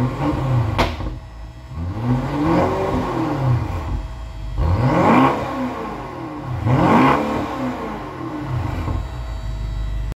Mm-hmm.